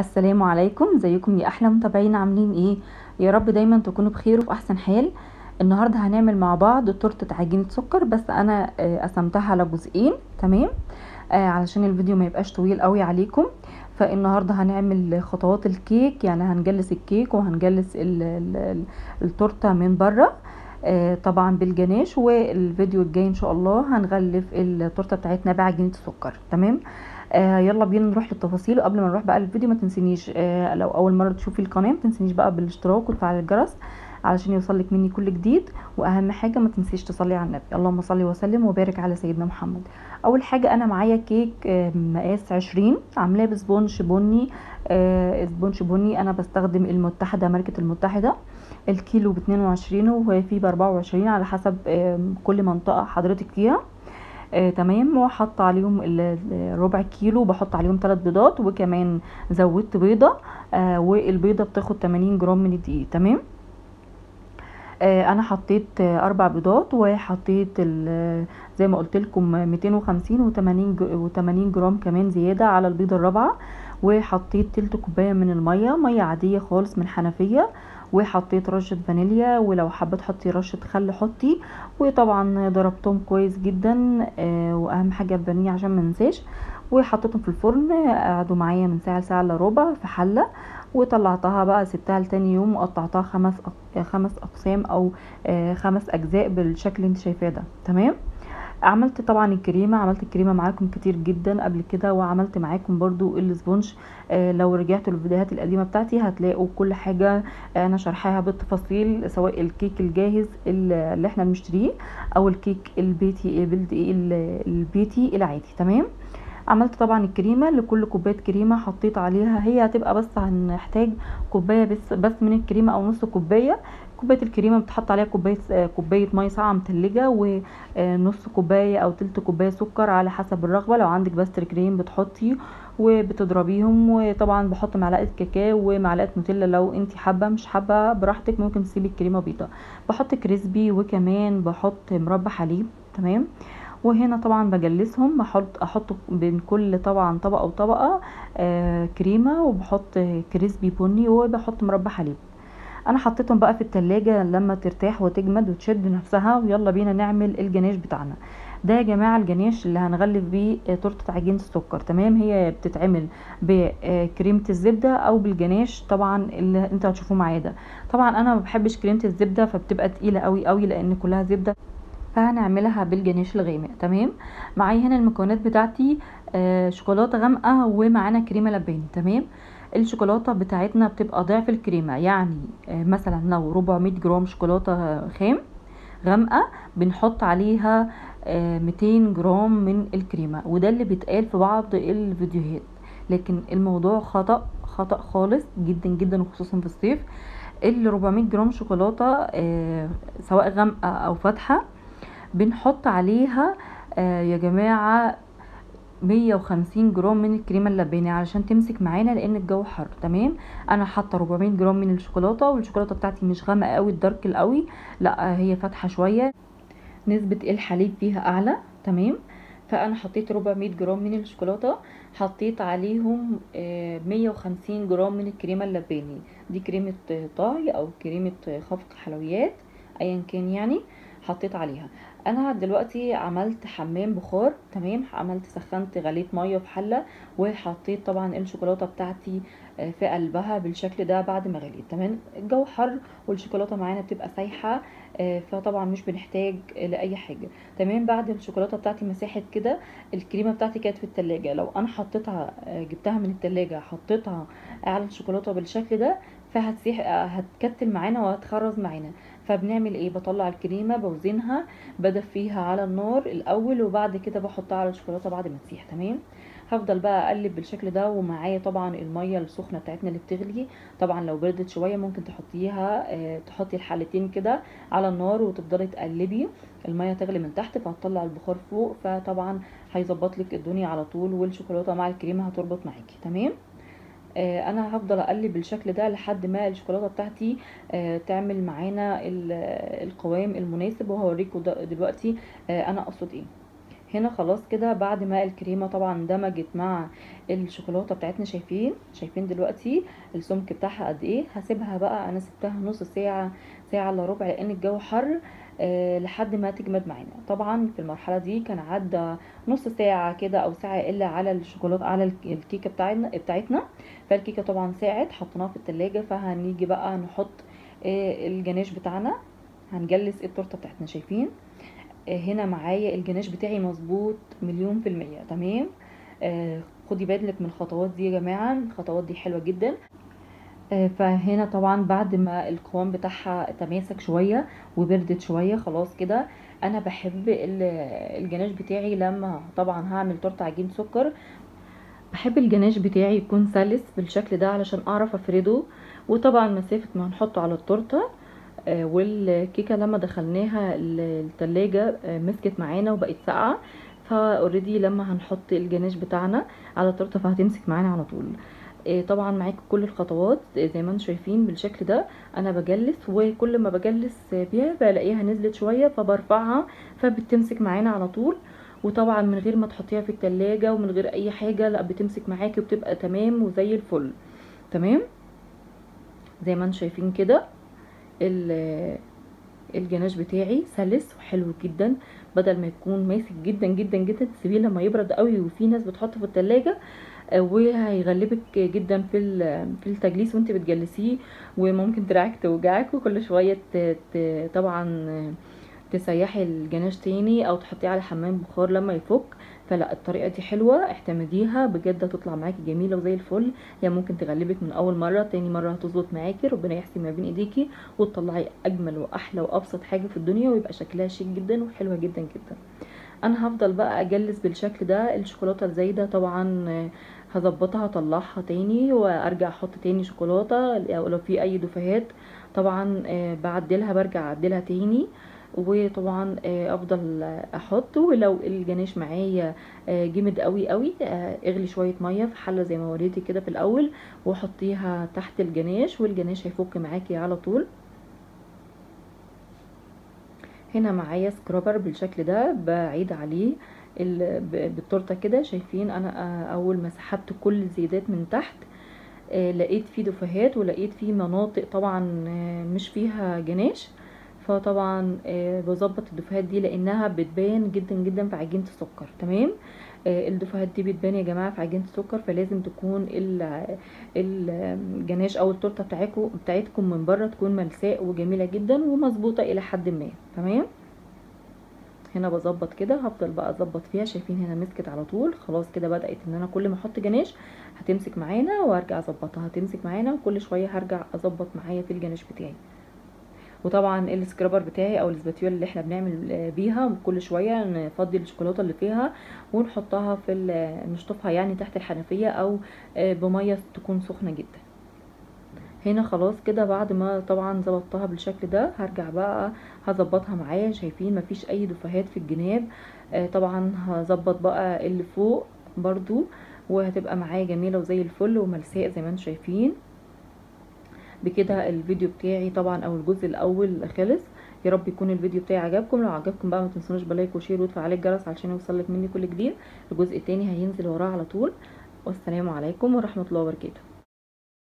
السلام عليكم. ازيكم يا أحلى متابعين. عاملين إيه؟ يا رب دايما تكونوا بخير وفي أحسن حال. النهارده هنعمل مع بعض تورتة عجينة سكر بس أنا آه، قسمتها على جزئين تمام؟ آه علشان الفيديو ما يبقاش طويل قوي عليكم. فالنهاردة هنعمل خطوات الكيك يعني هنجلس الكيك وهنجلس ال- ال- ال- التورتة من بره آه طبعا بالجناش والفيديو الجاي إن شاء الله هنغلف التورتة بتاعتنا بعجينة السكر تمام؟ آه يلا بينا نروح للتفاصيل وقبل ما نروح بقى للفيديو. ما تنسينيش آه لو أول مرة تشوفي القناة ما تنسينيش بقى بالاشتراك وتفعل الجرس علشان يوصلك مني كل جديد. وأهم حاجة ما تنسيش تصلي على النبي. اللهم صل وسلم وبارك على سيدنا محمد. أول حاجة أنا معايا كيك آه مقاس 20 عاملاه ب sponge بني آه sponge بني. أنا بستخدم المتحدة ماركة المتحدة الكيلو ب 22 وفي ب 24 على حسب كل منطقة حضرتك فيها. آه تمام. وحط عليهم ربع كيلو بحط عليهم ثلاث بيضات وكمان زودت بيضة آه والبيضة بتاخد 80 جرام من الدقيق تمام؟ آه أنا حطيت أربع بيضات وحطيت زي ما قلت لكم 250 و80 و80 جرام كمان زيادة على البيضة الرابعة وحطيت تلت كوباية من المية مية عادية خالص من حنفية وحطيت رشة فانيليا ولو حابه تحطي رشة خل حطي. وطبعا ضربتهم كويس جدا آه وأهم حاجة الفانيليا عشان ما ننساش وحطيتهم في الفرن قعدوا معايا من ساعة لساعة إلا ربع في حلة. وطلعتها بقى سبتها لتاني يوم وقطعتها خمس خمس أقسام أو آه خمس أجزاء بالشكل اللي انت شايفاه ده. تمام؟ عملت طبعا الكريمة عملت الكريمة معاكم كتير جدا قبل كده وعملت معاكم برضو السبونج. آه لو رجعتوا للفيديوهات القديمة بتاعتي هتلاقوا كل حاجة أنا شرحها بالتفاصيل سواء الكيك الجاهز ال- اللي إحنا بنشتريه أو الكيك البيتي البيتي العادي. تمام؟ عملت طبعا الكريمة لكل كوباية كريمة حطيت عليها. هي هتبقى بس هنحتاج كوباية بس بس من الكريمة أو نص كوباية كوباية الكريمة بتحط عليها كوباية آه، كوباية مية ساقعة متلجة ونص كوباية أو تلت كوباية سكر على حسب الرغبة. لو عندك pastry cream بتحطي وبتضربيهم وطبعا بحط معلقة كاكاو ومعلقة نوتيلا. لو انت حابة مش حابة براحتك ممكن تسيبي الكريمة بيضه بحط كريسبي وكمان بحط مربى حليب تمام؟ وهنا طبعا بجلسهم بحط أحط بين كل طبعا طبقة وطبقة آه كريمة وبحط كريسبي بني وبحط مربى حليب. أنا حطيتهم بقى في التلاجة لما ترتاح وتجمد وتشد نفسها ويلا بينا نعمل الجناش بتاعنا. ده يا جماعة الجناش اللي هنغلف بيه آه، تورتة عجينة السكر. تمام؟ هي بتتعمل بكريمه الزبدة أو بالجناش. طبعا اللي أنت هتشوفوه معايا ده. طبعا أنا ما بحبش كريمة الزبدة فبتبقى تقيلة قوي قوي لأن كلها زبدة. فهنعملها بالجناش الغامق. تمام؟ معايا هنا المكونات بتاعتي آه شوكولاتة غامقة ومعانا كريمة لباني. تمام؟ الشوكولاتة بتاعتنا بتبقى ضعف الكريمة. يعني آه مثلا لو 400 جرام شوكولاتة خام غامقة بنحط عليها آه 200 جرام من الكريمة وده اللي بيتقال في بعض الفيديوهات. لكن الموضوع خطأ خطأ خالص جدا جدا وخصوصا في الصيف. ال 400 جرام شوكولاتة آه سواء غامقة أو فاتحة بنحط عليها آه يا جماعة 150 جرام من الكريمة اللباني علشان تمسك معانا لأن الجو حر تمام؟ أنا حاطة 400 جرام من الشوكولاتة والشوكولاتة بتاعتي مش غامقة قوي ال dark القوي لأ هي فاتحة شوية. نسبة الحليب فيها أعلى تمام؟ فأنا حطيت 400 جرام من الشوكولاتة. حطيت عليهم آه، 150 جرام من الكريمة اللباني دي كريمة آه، طهي أو كريمة آه، خفق حلويات ايا كان يعني. حطيت عليها. أنا دلوقتي عملت حمام بخار تمام؟ عملت سخنت غليت مية في حلة وحطيت طبعا الشوكولاتة بتاعتي آه، في قلبها بالشكل ده بعد ما غليت تمام؟ الجو حر والشوكولاتة معانا بتبقى سايحة آه، فطبعا مش بنحتاج لأي حاجة تمام؟ بعد الشوكولاتة بتاعتي مساحت كده الكريمة بتاعتي كانت في التلاجة. لو أنا حطيتها آه، جبتها من التلاجة حطيتها على الشوكولاتة بالشكل ده فهتسيح هتكتل معانا وهتخرز معانا. فبنعمل إيه؟ بطلع الكريمة بوزنها بدفيها على النار الأول وبعد كده بحطها على الشوكولاتة بعد ما تسيح تمام؟ هفضل بقى أقلب بالشكل ده ومعايا طبعا المية السخنة بتاعتنا اللي بتغلي. طبعا لو بردت شوية ممكن تحطيها آه، تحطي الحلتين كده على النار وتفضلي تقلبي. المية تغلي من تحت فهتطلع البخار فوق فطبعا هيظبط لك الدنيا على طول والشوكولاتة مع الكريمة هتربط معاكي تمام؟ أنا هفضل أقلب بالشكل ده لحد ما الشوكولاتة بتاعتي آه، تعمل معانا ال- القوام المناسب وهوريكم دلوقتي آه، أنا اقصد إيه. هنا خلاص كده بعد ما الكريمة طبعا اندمجت مع الشوكولاتة بتاعتنا شايفين؟ شايفين دلوقتي السمك بتاعها قد إيه؟ هسيبها بقى أنا سبتها نص ساعة ساعة إلا ربع لأن الجو حر أه لحد ما تجمد معانا. طبعا في المرحلة دي كان عدى نص ساعة كده أو ساعة إلا على الشوكولاتة على الكيكة بتاعتنا بتاعتنا. فالكيكة طبعا ساعت حطيناها في التلاجة فهنيجي بقى نحط أه الجناش بتاعنا. هنجلس التورتة بتاعتنا شايفين؟ هنا معايا الجناش بتاعي مظبوط مليون في المية تمام؟ آه خدي بالك من الخطوات دي يا جماعة الخطوات دي حلوة جدا. آه فهنا طبعا بعد ما القوام بتاعها تماسك شوية وبردت شوية خلاص كده أنا بحب الجناش بتاعي لما طبعا هعمل تورتة عجين سكر بحب الجناش بتاعي يكون سلس بالشكل ده علشان أعرف أفرده وطبعا مسافة ما هنحطه على التورتة والكيكة لما دخلناها التلاجة مسكت معانا وبقت ساقعة. فاوريدي لما هنحط الجناش بتاعنا على التورته فهتمسك معانا على طول. طبعا معاكم كل الخطوات زي ما أنتم شايفين بالشكل ده. أنا بجلس وكل ما بجلس بيها بلاقيها نزلت شوية فبرفعها فبتمسك معانا على طول. وطبعا من غير ما تحطيها في التلاجة ومن غير أي حاجة لأ بتمسك معاكي وبتبقى تمام وزي الفل. تمام؟ زي ما أنتم شايفين كده. الجناش بتاعي سلس وحلو جدا بدل ما يكون ماسك جدا جدا جدا تسيبيه لما يبرد قوي وفي ناس بتحطه في التلاجة وهيغلبك جدا في في التجليس وانت بتجلسيه وممكن دراعك توجعك وكل شوية طبعا تسيحي الجناش تاني أو تحطيه على حمام بخار لما يفك. فلا الطريقة دي حلوة اعتمديها بجد هتطلع معاكي جميلة وزي الفل. هي ممكن تغلبك من أول مرة تاني مرة هتظبط معاكي. ربنا يحسن ما بين إيديكي وتطلعي أجمل وأحلى وأبسط حاجة في الدنيا ويبقى شكلها شيك جدا وحلوة جدا جدا. أنا هفضل بقى أجلس بالشكل ده. الشوكولاتة الزايدة طبعا هظبطها اطلعها تاني وأرجع أحط تاني شوكولاتة لو في أي دفاهات طبعا بعدلها برجع أعدلها تاني. وطبعا أفضل أحط. ولو الجناش معايا جمد قوي قوي اغلي شوية مية في حلة زي ما وريتي كده في الأول وحطيها تحت الجناش والجناش هيفك معاكي على طول. هنا معايا سكرابر بالشكل ده بعيد عليه بالتورتة كده. شايفين أنا أول ما سحبت كل الزيادات من تحت لقيت فيه دفاهات ولقيت فيه مناطق طبعا مش فيها جناش. فطبعا بظبط الدفاهات دي لأنها بتبان جدا جدا في عجينة السكر تمام؟ الدفاهات دي بتبان يا جماعة في عجينة السكر فلازم تكون الجناش أو التورتة بتاعتكم بتاعتكم من بره تكون ملساء وجميلة جدا ومظبوطة إلى حد ما تمام؟ هنا بظبط كده هفضل بقى أظبط فيها شايفين هنا مسكت على طول خلاص كده بدأت إن أنا كل ما أحط جناش هتمسك معانا وأرجع أظبطها هتمسك معانا وكل شوية هرجع أظبط معايا في الجناش بتاعي. وطبعا السكرابر بتاعي أو الاسباتيول اللي إحنا بنعمل بيها كل شوية نفضي الشوكولاتة اللي فيها ونحطها في نشطفها يعني تحت الحنفية أو بمية تكون سخنة جدا. هنا خلاص كده بعد ما طبعا ظبطتها بالشكل ده هرجع بقى هظبطها معايا. شايفين مفيش أي دفاهات في الجناب. طبعا هظبط بقى اللي فوق برضو وهتبقى معايا جميلة وزي الفل وملساء زي ما أنتم شايفين. بكده الفيديو بتاعي طبعا أو الجزء الأول خلص. يا رب يكون الفيديو بتاعي عجبكم. لو عجبكم بقى ما تنسونوش ب like و share وتفعيل الجرس علشان يوصلك مني كل جديد. الجزء التاني هينزل وراه على طول. والسلام عليكم ورحمة الله وبركاته.